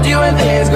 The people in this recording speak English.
hold you and there's